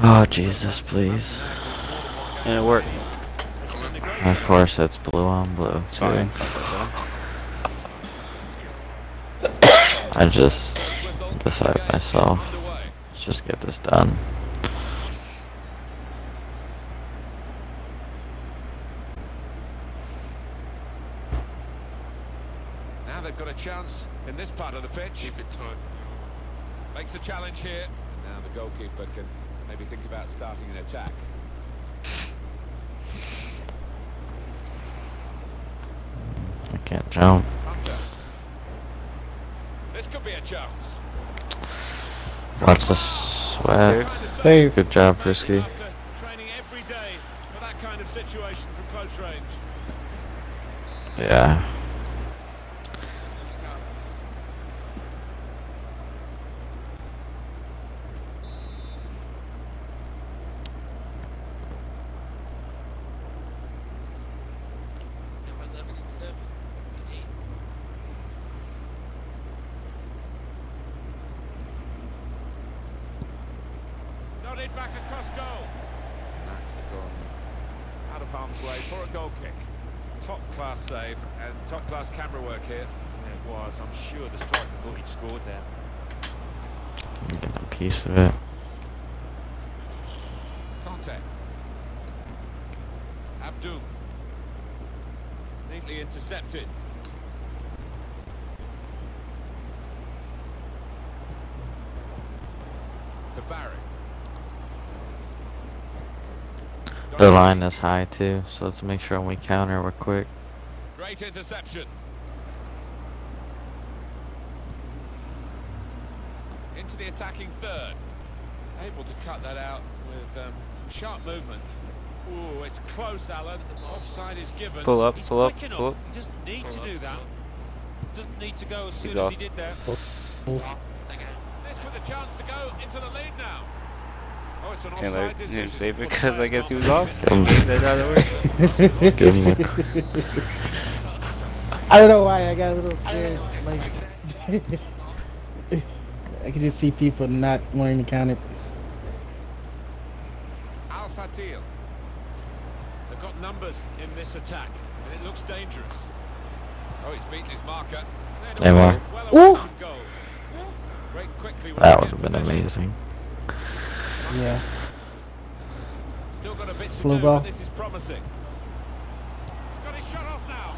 Oh, Jesus, please. And it worked. Of course, it's blue on blue, It's too. fine. I just beside myself. Let's just get this done. Now they've got a chance in this part of the pitch. Keep it tight. Makes the challenge here. Now the goalkeeper can maybe think about starting an attack. I can't jump. Hunter. This could be a chance. Watch the sweat. Save. Good job, Frisky. Training every day for that kind of situation from close range. Yeah. Number 11 and 7. and 8. Nodded back across goal. That's gone out of harm's way for a goal kick. Top class save and top class camera work here. It was. I'm sure the striker thought he'd scored there. I'm a piece of it. Conte. Abdul. Neatly intercepted. To Barry. The line is high too, so let's make sure we counter we're quick. Great interception. Into the attacking third. Able to cut that out with um, some sharp movement. Ooh, it's close, Alan. Offside is given. Pull up, He's pull up, quick pull up. He doesn't need to Pull do that. Doesn't need to go as He's soon as off. he did there. Stop. This with a chance to go into the lead now. Oh, an Can't offside let decision. him save it because I guess he was off. been That's how that works. Give him a. I don't know why I got a little scared. Like, I could just see people not wanting to count it. Al Fatil. They've got numbers in this attack, and it looks dangerous. Oh, he's beaten his marker. Hey, Well Ooh. away from goal. Break quickly when That would have been possession. amazing. Yeah. Still got a bit Slow do, ball. but this is promising. He's got his shot off now.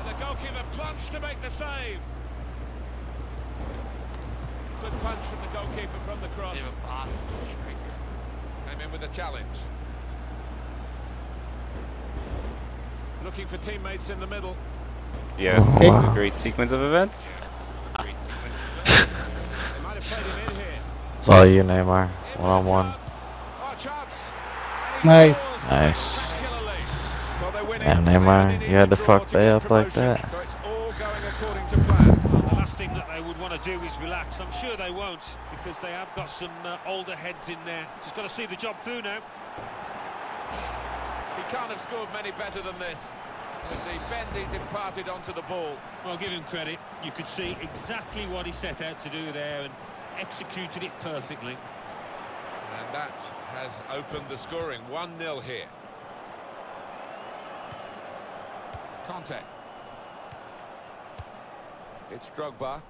And the goalkeeper plunged to make the save. Good punch from the goalkeeper from the cross. Bit of a bottom striker. Came in with a challenge. Looking for teammates in the middle. Yes, Oh, it's a great sequence of events. Great sequence. They might have played him in here. It's all you, Neymar. One on one. Chance. And he Nice. Nice. spectacularly. Well, they're. Yeah, They Neymar, you had to to fuck to Bay up like that. So it's all going according to plan. Well, the last thing that they would want to do is relax. I'm sure they won't because they have got some uh, older heads in there. Just got to see the job through now. He can't have scored many better than this. With the bend he's imparted onto the ball. Well, give him credit. You could see exactly what he set out to do there and executed it perfectly. And that has opened the scoring. 1-0 here. Conte. It's Drogba.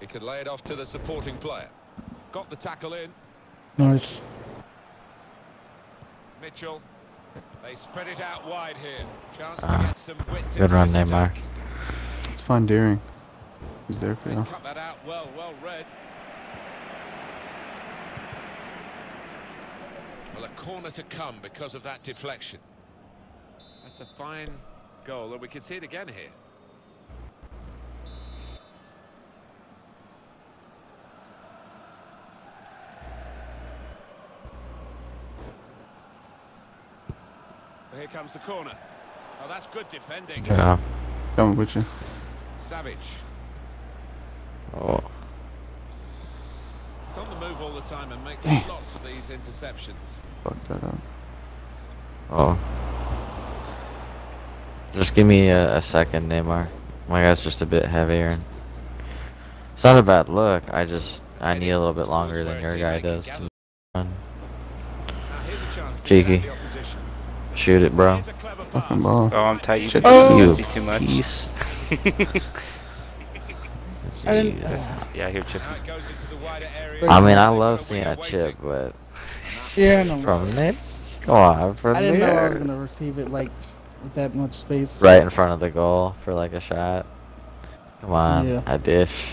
He can lay it off to the supporting player. Got the tackle in. Nice. Mitchell. They spread it out wide here. Chance to Ah, get some width good run, this Neymar. attack. It's Von Deering. Who's there for you? cut that out well, well read. Well, a corner to come because of that deflection. That's a fine goal, and we can see it again here. Well, Here comes the corner. Oh, that's good defending. Yeah. Coming with you. Savage. Oh. He's on the move all the time and makes lots of these interceptions. Fuck that up. Oh. Just give me a, a second, Neymar. My guy's just a bit heavier. It's not a bad look. I just I need a little bit longer than your guy does to run. Now here's a chance to Cheeky. defend the opposition. Shoot it, bro. Here's a clever Fucking ball. Oh, I'm tight. You Shit. Oh! you You too much. piece. I didn't. Jeez. Yeah, here, Chip. Now it goes into the wider area. I mean, I love seeing a chip, but Yeah, no. from there, go on, from I didn't know I was gonna receive it like with that much space. right in front of the goal for like a shot. Come on, Yeah. a dish.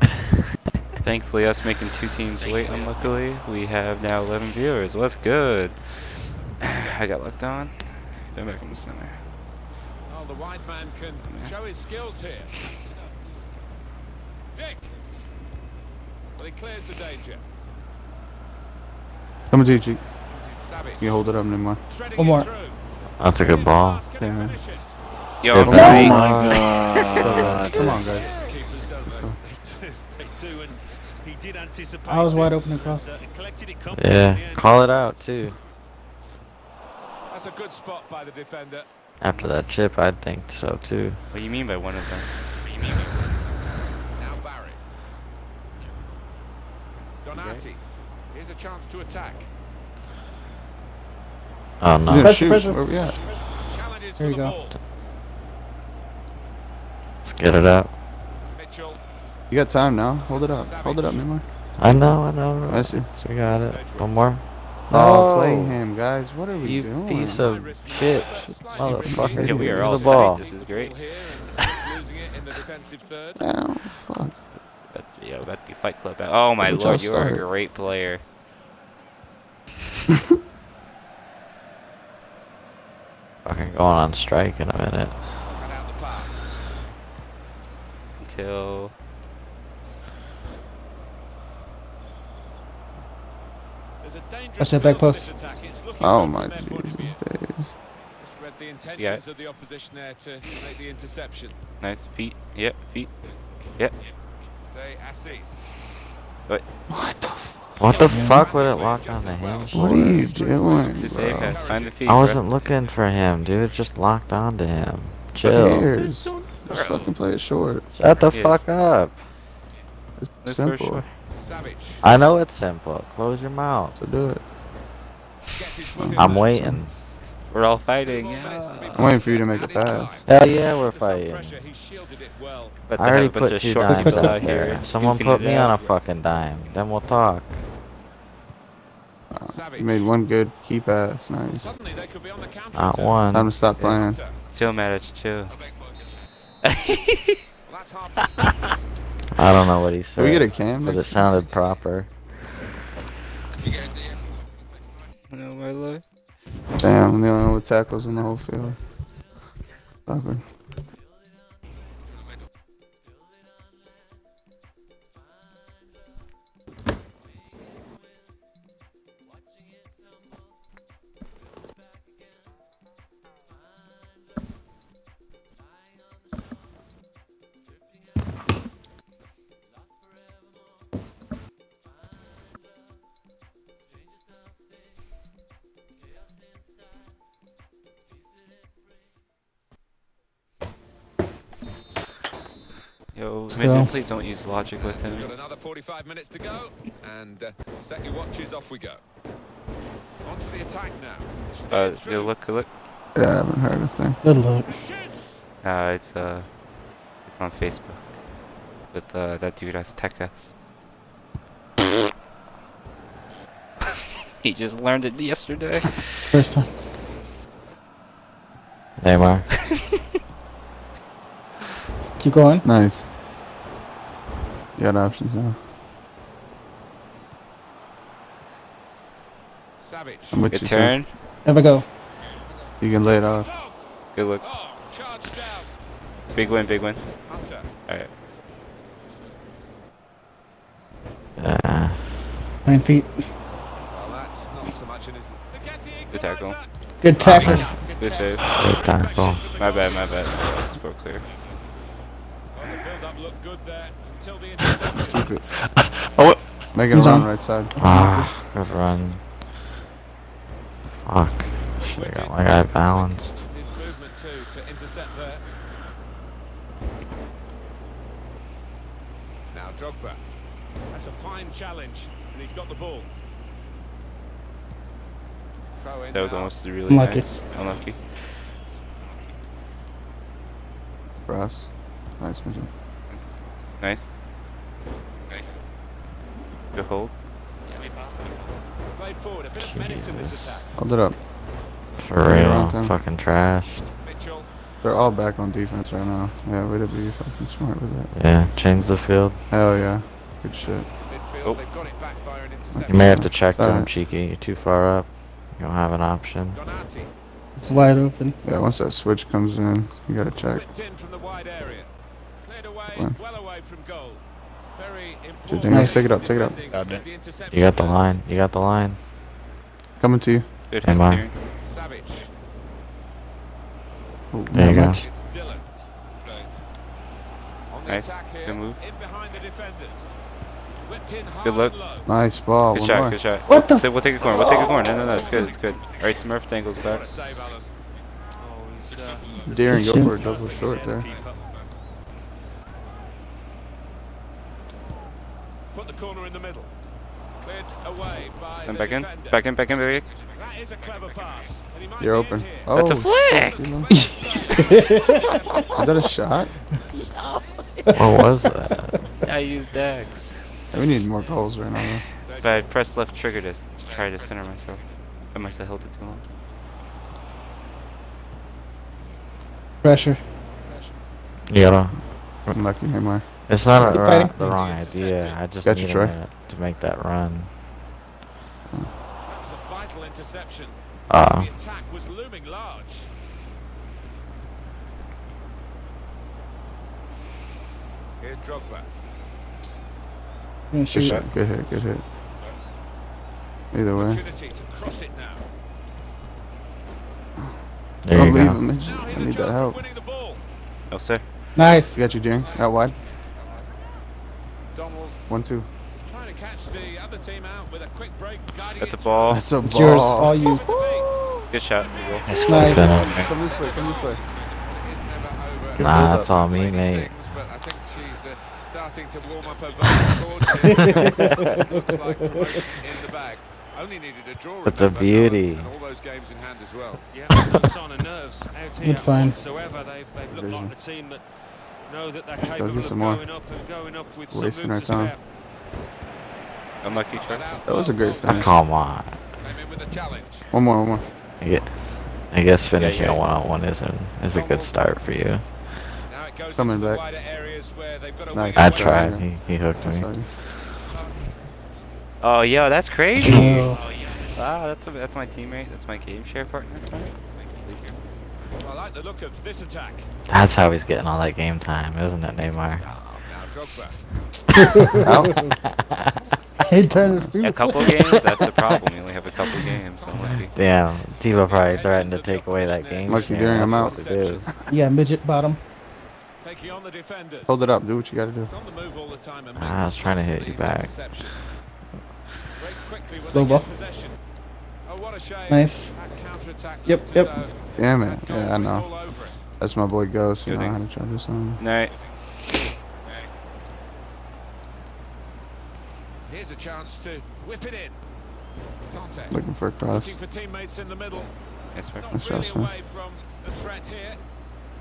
Thankfully, us making two teams wait, unluckily, we have now 11 viewers. What's good? I got locked on. They're back in the center. Oh, the wide man can show his skills here. Dick. Well, he clears the danger. Come on, you, G. You hold it up anymore. Threading One more. through. That's a good ball. Can he Yeah. finish it? Yo, Good I'm god. Come on, guys. Keepers, don't they? do, and he did anticipate. I was wide open across. and, uh, collected it comfortably Yeah, in the end. call it out too. That's a good spot by the defender. After that chip, I'd think so too. What do you mean by one of them? Now Barry. Donati. Here's a chance to attack. Oh Yeah, no. Pressure, shoot. pressure. Where we at? Challenges for There you go. ball. Let's get it up. Mitchell. You got time now. Hold it up. Hold it up, Neymar. I know, I know. I see. So we got it. One more. Oh, play him, guys. What are we You doing? piece of shit, motherfucker. Yeah, we are all the ball. tight. This is great. Ball here and just losing it in the defensive third. Ow, fuck. That's, yeah, that'd be Fight Club. Oh my Good lord, you are a great player. Fucking going on strike in a minute. Cut out the pass. Until There's a dangerous Watch that back field for this post. attack. It's looking Oh my from their point of view. Jesus days. Read the intentions of the opposition there to make the interception. nice feet. Yep, feet. Yep. They Assis. What the fuck? What the fuck would it lock on to him What are you doing, bro? guys, find the feet. I wasn't looking for him, dude. It just locked onto him. Chill. Just fucking play it short. Shut the fuck up. It's simple. Savage. I know it's simple. Close your mouth. So do it. Gets his foot in I'm waiting. We're all fighting. more minutes to be Yeah. I'm waiting for you to make a pass. Hell yeah, we're fighting. pressure, he shielded it well. But I already have a bunch put two dimes out out here. there. Someone put me on a fucking dime. Then we'll talk. Savage. You made one good key pass. Nice. Suddenly they could be on the counter. Not Time one. to stop playing. Chill, Matic, chill. Well, that's half the pace. I don't know what he Can we get a said, cam? but it sounded proper. no, my lord. Damn, I'm the only one with tackles in the whole field. Awkward. Yo, Let's Midget, go. please don't use logic with him. We've Got him. another 45 minutes to go, and uh, set your watches. Off we go. On to the attack now. Uh, yo, look, look. Yeah, I haven't heard a thing. Good luck. Uh, it's uh, it's on Facebook. With uh, that dude has tech S. he just learned it yesterday. First time. Neymar. Keep going. Nice. You got options now. Savage. I'm with Good you, turn. Never go. You can lay it off. Good look. charged down. Big win, big win. Alright. Yeah. Nine feet. Well, that's not so much anything. To get the Good tackle. Good tackle. Good save. Good tackle. My bad, my bad. Score clear. Well, the build-up looked good there until the interception. Keep it. Make it He's run on. right side. Ah, good run. Fuck. Should've got my guy balanced. His movement too to intercept there. Now Drogba. That's a fine challenge, and he's got the ball. Throw in That was now. almost really Unlucky. nice. Unlucky. For us. Nice, Mitchell. Nice. Good hold. Played forward, a bit of menace in this attack. Hold it up. For real, around fucking trashed. Mitchell, They're all back on defense right now. Yeah, way to be fucking smart with that. Yeah, change the field. Hell yeah. Good shit. midfield, Oh. they've got it back via an interception. You may have to check to him, Cheeky. You're too far up. You don't have an option. Donati, It's wide open. Yeah, once that switch comes in, you gotta check. whipped in from the wide area. Cleared away, Fine. well away from goal. Very important. Nice. Take it up, take it up. Got it. You got the line. You got the line. Coming to you. Good Am hit, I? Savage, Oh, There you go. much. it's Dylan. On the Nice. Good move. in behind the defenders. Whipped in hard Good look. Nice ball. Good One shot, more. good shot. What the we'll take a corner, we'll take a corner. No, no, no, it's good, it's good. Alright, Smurf dangles What back. a save, Alan. Oh, he's, uh, Daring, go for a double short there. keeper. Put the corner in the middle. Cleared away by And the back in, defender. back in, back in, baby. That is a clever pass. And he might You're open. Oh, That's a shit, flick! Dylan. Well. Is that a shot? What was that? I used Dax. We need more goals right now. But I pressed left trigger to try to center myself. I must have held it too long. Pressure. Yeah. gotta. though. Unlucky Neymar. It's not a, Keep the wrong idea. I just Gotcha, need Troy. to, to make that run. That's a vital interception. Uh, The attack was looming large. Here's Drogba. Gonna Good shot. Good hit. Good hit. Either way. Opportunity to cross it now. there Don't you leave go. him. I need that help. winning the ball. No, sir. Nice. You got you, Deering. Out wide. Donald One, two. trying to catch the other team out with a quick break, That's a ball. That's a It's yours. All you. Good shot. Good goal. Nice Nice. Come this way. Come this way. It's never over. Nah, that's all me, mate. Things, but I think she's uh, starting to warm up her vocal cords. here. This looks like promotion in the bag. Only needed a draw. It's a beauty. And all those games in hand as well. Yeah, no sign of nerves out here Good find. whatsoever. They've, they've looked like the team that know that they're Go capable get of some more. going up and going up with Wasting some our moves to time. spare. Unlucky, Troy. That was a great Oh, finish. come on. Came in with a challenge. One more. One more. I get- I guess finishing yeah. a one-on-one isn't is a good start for you. Now it goes Coming into the back. wider areas where they've got a Nice. I tried. He, he hooked me. Oh, yo, that's crazy. Oh. Wow, that's a, that's my teammate. That's my game share partner. I like the look of this attack. That's how he's getting all that game time, isn't it, Neymar? Now Drogba. Out. he turned his A couple games. That's the problem. We only have a couple games. Unlucky. Damn, Tebow probably threatened to take away that game. Lucky Yeah, Daring, I'm out. what it is. Yeah, midget bottom. Taking on the defenders. Hold it up. Do what you gotta do. It's on the move all the time and Ah, I was trying to hit you back. interceptions. Break quickly when Slow ball. Nice. That counter-attack Yep, yep. Damn it. Yeah, I know. all over it. That's my boy Ghost. You Good know how to try this on. Night. Here's a chance to whip it in. Contact. Looking for a cross. Looking for teammates in the middle. Yes, sir. Not Nice really shot, Smith. away from the threat here.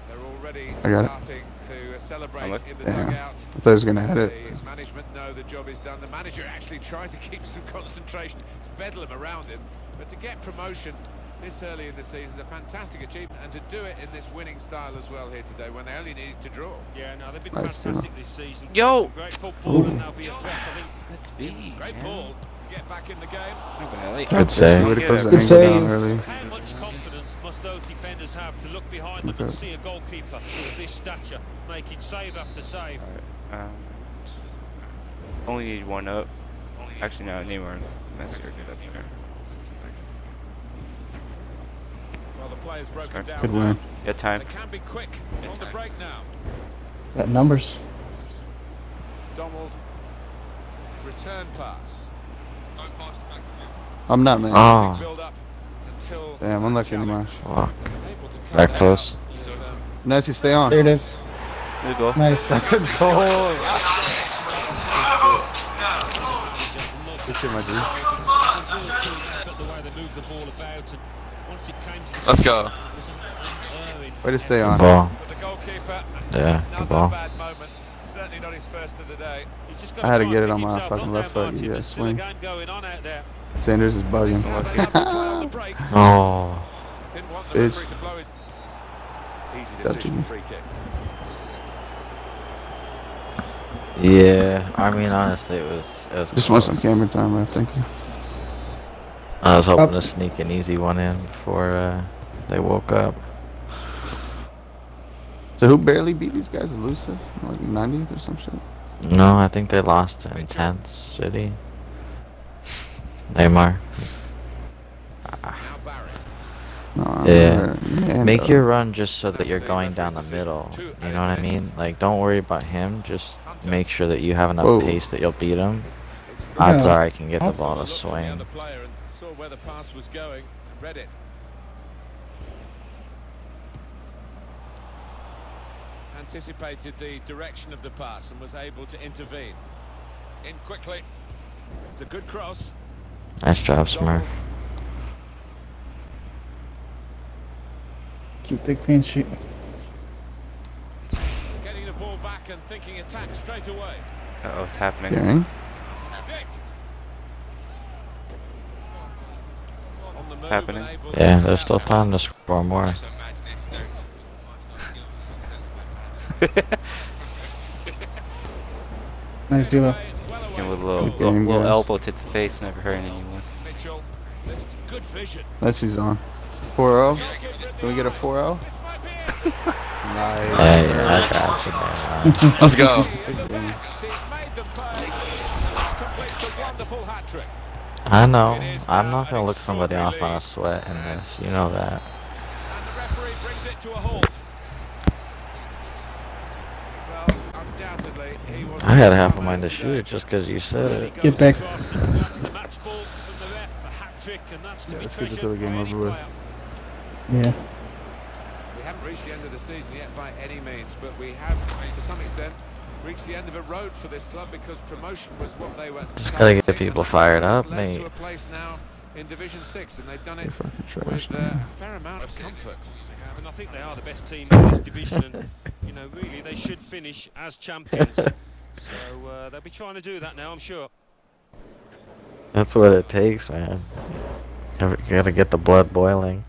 They're already I got it. starting to uh, celebrate I'm look- in the Damn. dugout. I thought he was gonna hit it. The management know the job is done. The manager actually tried to keep some concentration. It's bedlam around him. But to get promotion this early in the season is a fantastic achievement. And to do it in this winning style as well here today when they only needed to draw. Yeah, no, they've been Nice, fantastic this season. Yo! Some great football and they'll be a threat, I think. That's B. Great man. ball to get back in the game. Nobody like Good it. save. Way to Yeah, close the Good save. early. How much confidence must those defenders have to look behind them and see a goalkeeper of this stature making save after save? Um, only need one up. Actually, no, Neymar and Messi are good up there. Well, the players broken Sorry. down. Good now. win. Yeah, time. They can be quick on the break now. Got numbers. Donald. Return pass. I'm not, man. Oh, Build up until Damn, unlucky challenge. Neymar. fuck. Able to cut That close. Um, Nice, you stay on. There it is. Good goal. Nice. That's a goal. Good shit, my G. Real team effort, the way they move the ball about, and once it came to the Let's go. it was an Way to stay on. Ball. For the goalkeeper, Yeah, another ball. bad moment. Certainly not his first of the day. He's just I had to get it on my fucking left foot. Martin. You gotta swing. game going on out there. Sanders is bugging. Now the other play on the break. Oh. Didn't Bitch. referee to blow his easy decision, free kick. Yeah, I mean, honestly, it was, it was Just want some camera time, I Thank you. I was hoping Up. to sneak an easy one in before uh, they woke up. So who barely beat these guys? Elusive? Like 90th or some shit? No, I think they lost to Intense City. Neymar. No, Yeah. man, Make though. your run just so that you're going down the middle. You know what I mean? Like, don't worry about him. Just make sure that you have enough Whoa. pace that you'll beat him. It's Odds Yeah. are I can get the ball to looked swing. other player and saw where the pass was going and read it. Anticipated the direction of the pass and was able to intervene. In quickly. It's a good cross. Nice job, Smurf. Keep the clean sheet. Getting the ball back and thinking attack straight away. Uh oh, it's happening. Gang. Dick. On the move Happening. and able to Yeah, there's still time to score more. Nice deal. And with a little, little, game, little elbow to the face, never hurt anyone. Mitchell. This good vision. Messi's on. 4-0. Can we get a 4-0? This might. Nice. Yeah, yeah, I got you, man. Let's go. He's made them pay. Completes a wonderful hat trick. I know. I'm not gonna look somebody off on a sweat in this. You know that. And the referee brings it to a halt. Well, undoubtedly, he was. I had half a mind to shoot it just because you said it. Get back. across and that's the match ball from the ref, a hat trick, and that's to Yeah, let's get this treasured other game over with. Yeah. We haven't reached the end of the season yet by any means, but we have, to some extent, reached the end of a road for this club because promotion was what they were. Just gotta get the people fired up, led mate. To a place now in Division Six, and they've done You're it fucking trash, with uh, a fair amount of comfort. And I think they are the best team in this division, and you know, really, they should finish as champions. so uh, they'll be trying to do that now, I'm sure. That's what it takes, man. You gotta get the blood boiling.